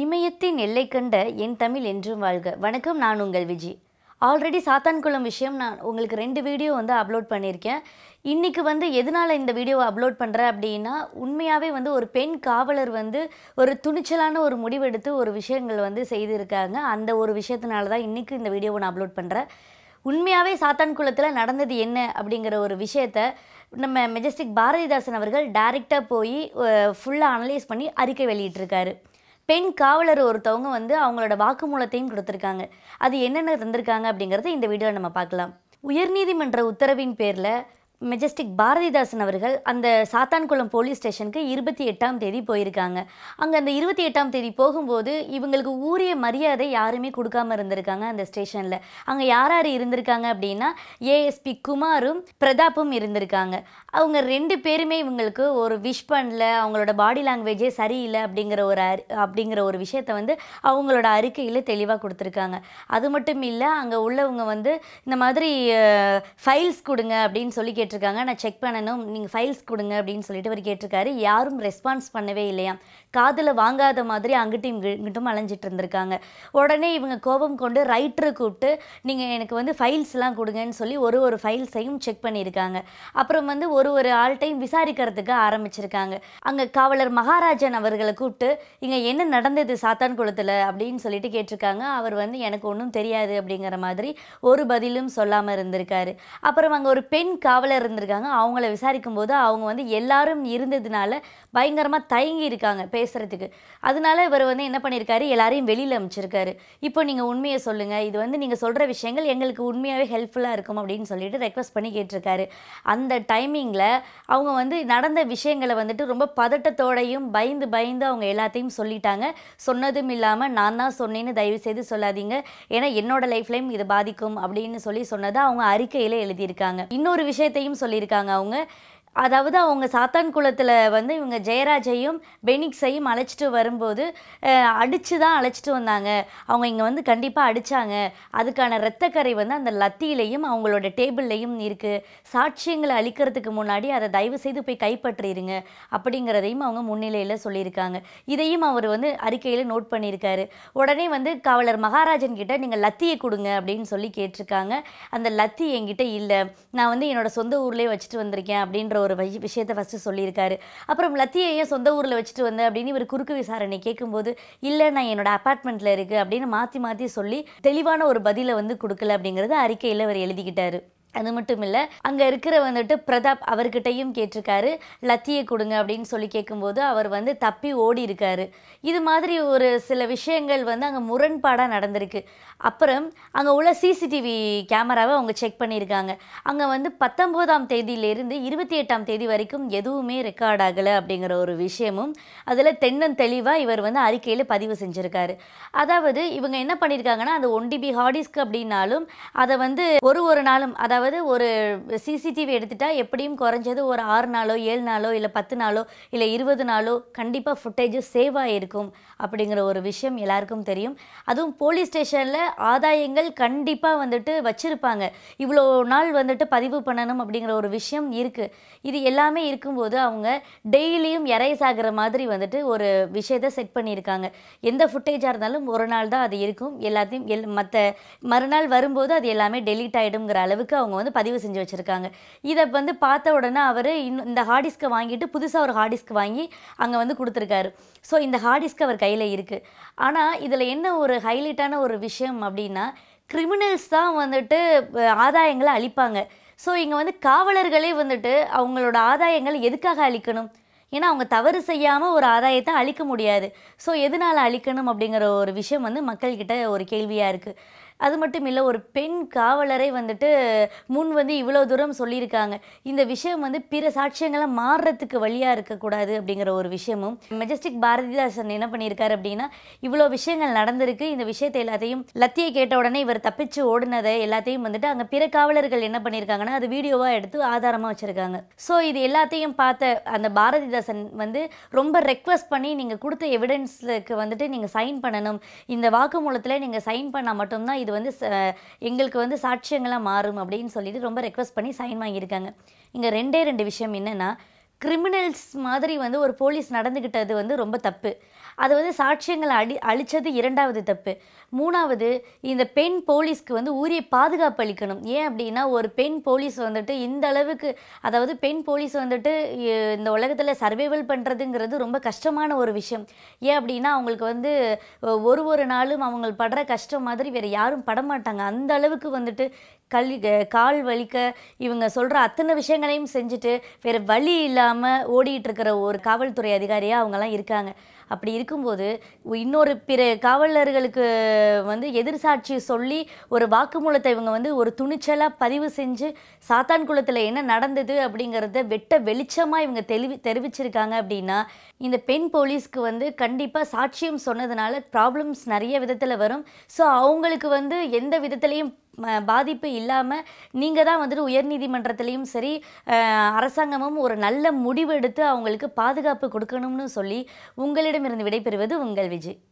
இமயத்தின் எல்லை கண்ட என் தமிழ் என்றும் வாழ்க. வணக்கம் நான் உங்கள் விஜி. ஆல்ரெடி சாத்தான்குளம் விஷயம் நான் உங்களுக்கு ரெண்டு வீடியோ வந்து அப்லோட் பண்ணியிருக்கேன். இன்றைக்கி வந்து எதனால் இந்த வீடியோவை அப்லோட் பண்ணுறேன் அப்படின்னா உண்மையாகவே வந்து ஒரு பெண் காவலர் வந்து ஒரு துணிச்சலான ஒரு முடிவெடுத்து ஒரு விஷயங்கள் வந்து செய்திருக்காங்க. அந்த ஒரு விஷயத்தினால தான் இன்றைக்கி இந்த வீடியோவை நான் அப்லோட் பண்ணுறேன் உண்மையாகவே சாத்தான்குளத்தில் நடந்தது என்ன அப்படிங்கிற ஒரு விஷயத்த நம்ம மெஜஸ்டிக் பாரதிதாசன் அவர்கள் டைரெக்டாக போய் ஃபுல்லாக அனலைஸ் பண்ணி அறிக்கை வெளியிட்டிருக்காரு. பெண் காவலர் ஒருத்தவங்க வந்து அவங்களோட வாக்குமூலத்தையும் கொடுத்துருக்காங்க. அது என்னென்ன தந்திருக்காங்க அப்படிங்கிறத இந்த வீடியோவில் நம்ம பார்க்கலாம். உயர்நீதிமன்ற உத்தரவின் பேரில் மெஜஸ்டிக் பாரதிதாசன் அவர்கள் அந்த சாத்தான்குளம் போலீஸ் ஸ்டேஷனுக்கு இருபத்தி எட்டாம் தேதி போயிருக்காங்க. அங்கே அந்த இருபத்தி எட்டாம் தேதி போகும்போது இவங்களுக்கு ஊரிய மரியாதை யாருமே கொடுக்காம இருந்திருக்காங்க அந்த ஸ்டேஷனில் அங்கே யார் யார் இருந்திருக்காங்க அப்படின்னா ஏஎஸ்பி குமாரும் பிரதாப்பும் இருந்திருக்காங்க. அவங்க ரெண்டு பேருமே இவங்களுக்கு ஒரு விஷ் பண்ணல அவங்களோட பாடி லாங்குவேஜே சரியில்லை அப்படிங்கிற ஒரு அறி அப்படிங்கிற ஒரு விஷயத்த வந்து அவங்களோட அறிக்கையில் தெளிவாக கொடுத்துருக்காங்க. அது மட்டும் இல்லை அங்கே உள்ளவங்க வந்து இந்த மாதிரி ஃபைல்ஸ் கொடுங்க அப்படின்னு சொல்லி கேட்டிருக்காங்க. நான் செக் பண்ணணும். நீங்கள் ஃபைல்ஸ் கொடுங்க அப்படின்னு சொல்லிட்டு அவர் கேட்டிருக்காரு. யாரும் ரெஸ்பான்ஸ் பண்ணவே இல்லையா காதில் வாங்காத மாதிரி அங்கிட்டும் இங்கு- இங்கிட்டும் அலைஞ்சிட்டு இருந்திருக்காங்க. உடனே இவங்க கோபம் கொண்டு ரைட்டரை கூப்பிட்டு நீங்கள் எனக்கு வந்து ஃபைல்ஸ்லாம் கொடுங்கன்னு சொல்லி ஒரு ஒரு ஃபைல்ஸையும் செக் பண்ணியிருக்காங்க. அப்புறம் வந்து ஒரு ஒரு ஆள்கிட்டையும் விசாரிக்கிறதுக்கு ஆரம்பிச்சிருக்காங்க. அங்கே காவலர் மகாராஜன் அவர்களை கூப்பிட்டு இங்கே என்ன நடந்தது சாத்தான் குளத்தில்? அப்படின்னு சொல்லிட்டு கேட்டிருக்காங்க. அவர் வந்து எனக்கு ஒன்றும் தெரியாது அப்படிங்கிற மாதிரி ஒரு பதிலும் சொல்லாமல் இருந்திருக்காரு. அப்புறம் அங்கே ஒரு பெண் காவலர் இருந்திருக்காங்க. அவங்கள விசாரிக்கும் போது அவங்க வந்து எல்லாரும் இருந்ததுனால பயங்கரமாக தயங்கி இருக்காங்க பேசுகிறதுக்கு அதனால இவர் வந்து என்ன பண்ணியிருக்காரு எல்லாரையும் வெளியில் அமைச்சிருக்காரு. இப்போ நீங்கள் உண்மையை சொல்லுங்கள் இது வந்து நீங்கள் சொல்கிற விஷயங்கள் எங்களுக்கு உண்மையாகவே ஹெல்ப்ஃபுல்லாக இருக்கும் அப்படின்னு சொல்லிட்டு ரெக்வஸ்ட் பண்ணி கேட்டிருக்காரு. அந்த டைமிங்கில் அவங்க வந்து நடந்த விஷயங்களை வந்துட்டு ரொம்ப பதட்டத்தோடையும் பயந்து பயந்து அவங்க எல்லாத்தையும் சொல்லிட்டாங்க. சொன்னதும் இல்லாமல் நான் தான் சொன்னேன்னு தயவு செய்து சொல்லாதீங்க. ஏன்னா என்னோட லைஃப்லையும் இது பாதிக்கும் அப்படின்னு சொல்லி சொன்னதை அவங்க அறிக்கையில் எழுதியிருக்காங்க. இன்னொரு விஷயத்தையும் சொல்லியிருக்காங்க அவங்க. அதாவது அவங்க சாத்தான் குளத்தில் வந்து இவங்க ஜெயராஜையும் பெனிக்ஸையும் அழைச்சிட்டு வரும்போது அடித்து தான் அழைச்சிட்டு வந்தாங்க. அவங்க இங்கே வந்து கண்டிப்பாக அடித்தாங்க அதுக்கான இரத்தக்கரை வந்து அந்த லத்தியிலையும் அவங்களோட டேபிள்லையும் இருக்குது சாட்சியங்களை அழிக்கிறதுக்கு முன்னாடி அதை தயவு செய்து போய் கைப்பற்றிடுங்க அப்படிங்கிறதையும் அவங்க முன்னிலையில் சொல்லியிருக்காங்க. இதையும் அவர் வந்து அறிக்கையில் நோட் பண்ணியிருக்காரு. உடனே வந்து காவலர் மகாராஜன் கிட்ட நீங்கள் லத்தியை கொடுங்க அப்படின்னு சொல்லி கேட்டிருக்காங்க. அந்த லத்தி என்கிட்ட இல்லை. நான் வந்து என்னோடய சொந்த ஊர்லேயே வச்சுட்டு வந்திருக்கேன் அப்படின்ற ஒரு வை- விஷயத்தை ஃபஸ்ட்டு சொல்லியிருக்காரு. அப்புறம் லத்தியை ஏன் சொந்த ஊரில் வச்சுட்டு வந்தேன் அப்படின்னு இவர் குறுக்கு விசாரணை கேட்கும்போது இல்லை நான் என்னோட அப்பார்ட்மெண்ட்டில் இருக்குது அப்படின்னு மாற்றி மாற்றி சொல்லி தெளிவான ஒரு பதிலை வந்து கொடுக்கல அப்படிங்கிறது அறிக்கையில் அவர் எழுதிக்கிட்டாரு. அது மட்டும் இல்லை அங்கே இருக்கிற வந்துட்டு பிரதாப் அவர்கிட்டையும் கேட்டிருக்காரு லத்தியை கொடுங்க அப்படின்னு சொல்லி கேட்கும்போது அவர் வந்து தப்பி ஓடி இருக்காரு இது மாதிரி ஒரு சில விஷயங்கள் வந்து அங்கே முரண்பாடாக நடந்திருக்கு. அப்புறம் அங்கே உள்ள சிசிடிவி கேமராவை அவங்க செக் பண்ணியிருக்காங்க. அங்கே வந்து பத்தொம்போதாம் தேதியிலேருந்து இருபத்தி எட்டாம் தேதி வரைக்கும் எதுவுமே ரெக்கார்ட் ஆகலை அப்படிங்கிற ஒரு விஷயமும் அதில் தென்னன் தெளிவாக இவர் வந்து அறிக்கையில் பதிவு செஞ்சுருக்காரு. அதாவது இவங்க என்ன பண்ணியிருக்காங்கன்னா அந்த ஒன் டிபி ஹார்டிஸ்க் அப்படின்னாலும் அதை வந்து ஒரு ஒரு நாளும் அதாவது அதாவது ஒரு சிசிடிவி எடுத்துட்டால் எப்படியும் குறைஞ்சது ஒரு ஆறு நாளோ ஏழு நாளோ இல்லை பத்து நாளோ இல்லை இருபது நாளோ கண்டிப்பாக ஃபுட்டேஜ் சேவ் ஆகிருக்கும் அப்படிங்கிற ஒரு விஷயம் எல்லாருக்கும் தெரியும். அதுவும் போலீஸ் ஸ்டேஷனில் ஆதாயங்கள் கண்டிப்பாக வந்துட்டு வச்சுருப்பாங்க. இவ்வளோ நாள் வந்துட்டு பதிவு பண்ணணும் அப்படிங்கிற ஒரு விஷயம் இருக்குது இது எல்லாமே இருக்கும்போது அவங்க டெய்லியும் எரைஸ் ஆகிற மாதிரி வந்துட்டு ஒரு விஷயத்தை செட் பண்ணியிருக்காங்க. எந்த ஃபுட்டேஜாக இருந்தாலும் ஒரு நாள் தான் அது இருக்கும். எல்லாத்தையும் எல் மற்ற மறுநாள் வரும்போது அது எல்லாமே டெலீட் ஆகிடுங்கிற அளவுக்கு அவங்க வந்து பதிவு செஞ்சு வச்சுருக்காங்க. இதை வந்து பார்த்த உடனே அவர் இன்னும் இந்த ஹார்டிஸ்க்கை வாங்கிட்டு புதுசாக ஒரு ஹார்டிஸ்க் வாங்கி அங்கே வந்து கொடுத்துருக்காரு. ஸோ இந்த ஹார்டிஸ்க் அவர் கையில் இருக்குது ஆனால் இதில் என்ன ஒரு ஹைலைட்டான ஒரு விஷயம் அப்படின்னா கிரிமினல்ஸ் தான் வந்துட்டு ஆதாயங்களை அழிப்பாங்க ஸோ இங்கே வந்து காவலர்களே வந்துட்டு அவங்களோட ஆதாயங்கள் எதுக்காக அழிக்கணும் ஏன்னா அவங்க தவறு செய்யாமல் ஒரு ஆதாயத்தை அழிக்க முடியாது. ஸோ எதனால் அழிக்கணும் அப்படிங்கிற ஒரு விஷயம் வந்து மக்கள்கிட்ட ஒரு கேள்வியாக இருக்குது அது மட்டும் இல்லை ஒரு பெண் காவலரை வந்துட்டு முன் வந்து இவ்வளோ தூரம் சொல்லியிருக்காங்க. இந்த விஷயம் வந்து பிற சாட்சியங்களை மாறுறதுக்கு வழியாக இருக்கக்கூடாது அப்படிங்கிற ஒரு விஷயமும் மெஜஸ்டிக் பாரதிதாசன் என்ன பண்ணியிருக்காரு அப்படின்னா இவ்வளோ விஷயங்கள் நடந்திருக்கு இந்த விஷயத்தை எல்லாத்தையும் லத்தியை கேட்ட உடனே இவர் தப்பிச்சு ஓடுனதை எல்லாத்தையும் வந்துட்டு அங்கே பிற காவலர்கள் என்ன பண்ணியிருக்காங்கன்னா அது வீடியோவாக எடுத்து ஆதாரமாக வச்சுருக்காங்க. ஸோ இது எல்லாத்தையும் பார்த்த அந்த பாரதிதாசன் வந்து ரொம்ப ரெக்வஸ்ட் பண்ணி நீங்கள் கொடுத்த எவிடன்ஸுக்கு வந்துட்டு நீங்கள் சைன் பண்ணணும். இந்த வாக்குமூலத்தில் நீங்கள் சைன் பண்ணால் மட்டும்தான் இது வந்து எங்களுக்கு வந்து சாட்சியங்களாக மாறும் அப்படின்னு சொல்லிட்டு ரொம்ப ரெக்வஸ்ட் பண்ணி சைன் வாங்கியிருக்காங்க. இங்கே ரெண்டே ரெண்டு விஷயம் என்னென்னா கிரிமினல்ஸ் மாதிரி வந்து ஒரு போலீஸ் நடந்துக்கிட்டது வந்து ரொம்ப தப்பு. அது வந்து சாட்சியங்களை அடி அழிச்சது இரண்டாவது தப்பு. மூணாவது இந்த பெண் போலீஸ்க்கு வந்து உரிய பாதுகாப்பு அளிக்கணும். ஏன் அப்படின்னா ஒரு பெண் போலீஸ் வந்துட்டு இந்த அளவுக்கு அதாவது பெண் போலீஸ் வந்துட்டு இந்த உலகத்தில் சர்வைவல் பண்ணுறதுங்கிறது ரொம்ப கஷ்டமான ஒரு விஷயம். ஏன் அப்படின்னா அவங்களுக்கு வந்து ஒரு ஒரு நாளும் அவங்க படுற கஷ்டம் மாதிரி வேறு யாரும் படமாட்டாங்க. அந்த அளவுக்கு வந்துட்டு கல் கால் வலிக்க இவங்க சொல்கிற அத்தனை விஷயங்களையும் செஞ்சுட்டு வேறு வழி இல்லாமல் ஓடிட்டு இருக்கிற ஒரு காவல்துறை அதிகாரியாக அவங்கெல்லாம் இருக்காங்க. அப்படி இருக்கும்போது இன்னொரு பிற காவலர்களுக்கு வந்து எதிர்சாட்சி சொல்லி ஒரு வாக்குமூலத்தை இவங்க வந்து ஒரு துணிச்சலாக பதிவு செஞ்சு சாத்தான் குளத்தில் என்ன நடந்தது அப்படிங்கிறத வெட்ட வெளிச்சமாக இவங்க தெளிவி தெரிவிச்சிருக்காங்க அப்படின்னா இந்த பெண் போலீஸ்க்கு வந்து கண்டிப்பாக சாட்சியம் சொன்னதுனால ப்ராப்ளம்ஸ் நிறைய விதத்தில் வரும். ஸோ அவங்களுக்கு வந்து எந்த விதத்துலேயும் பாதிப்பு இல்லாமல் நீங்கள் தான் வந்துட்டு உயர்நீதிமன்றத்துலேயும் சரி அரசாங்கமும் ஒரு நல்ல முடிவு எடுத்து அவங்களுக்கு பாதுகாப்பு கொடுக்கணும்னு சொல்லி உங்களிடமிருந்து விடைபெறுவது உங்கள் விஜய்.